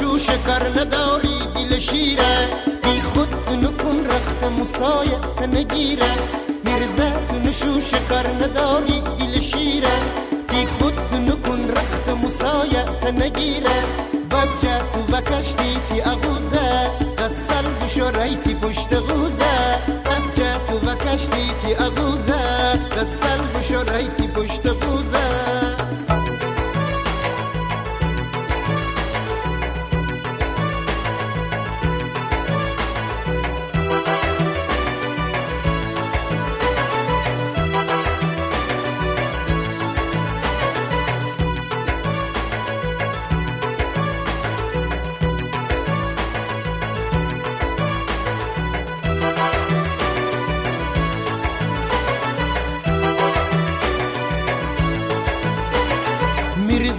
کار نداری دل شیره. بی خود نکن رخت مسایت نگیره میرزه تو نشوش کار نداری دل شیره. بی خود نکن رخت مسایت نگیره بچه تو وکشتی تی اغوزه. قسل بشو ریتی پشت غوزه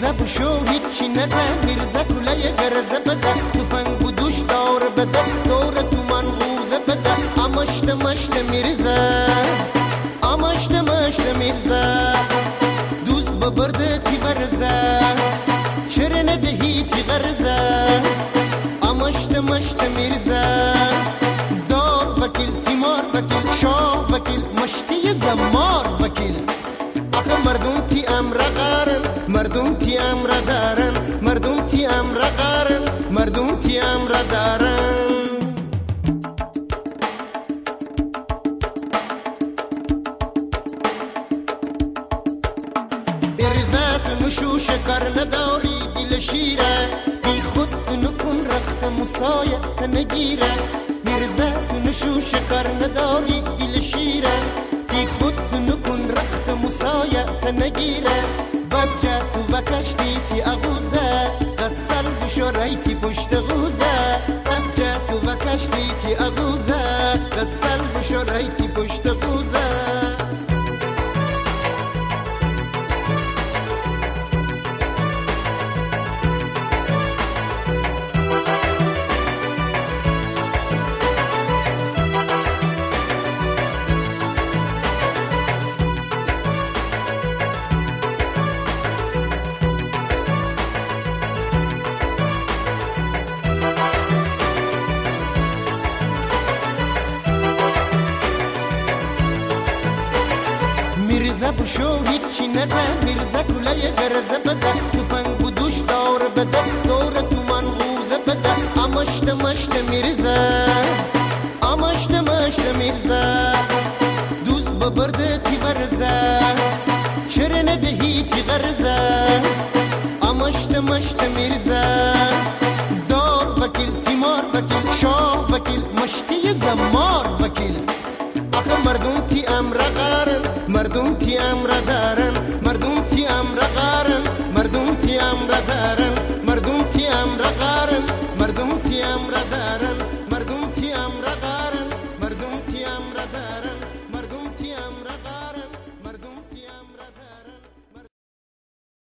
میرزه بشو هیچی نزه میرزه کله گرزه بزه. تفنگ و دوش دار به دست دور تو من غوزه بزه. امشت مشت میرزه امشت مشت میرزه. دوست ببرده تی برزه چرا ندهی تی غرزه. امشت مشت میرزه. دار وکیل تیمار وکیل شاه وکیل مشتی زمار وکیل. آخه مردم تی امر قارن مردم تی امر دارن مردم تی امر قارن مردم تی امر دارن. نشو شکر نداری دل شیره. بی خود نکن رخت مسایت نگیره مرزت نشو شکر نداری میرزه بشو هیچی نزه. میرزه کله گرزه بزه. تفنگ و دوش دار دست. دور تو من غوزه بزه. امشت مشت میرزه امشت مشت میرزه دوست ببرده تی برزه چرا ندهی تی غرزه. امشت مشت میرزه دار وکیل تیمار وکیل شاه وکیل مشتی زمار وکیل. آخه مردم تی امر قارن مردم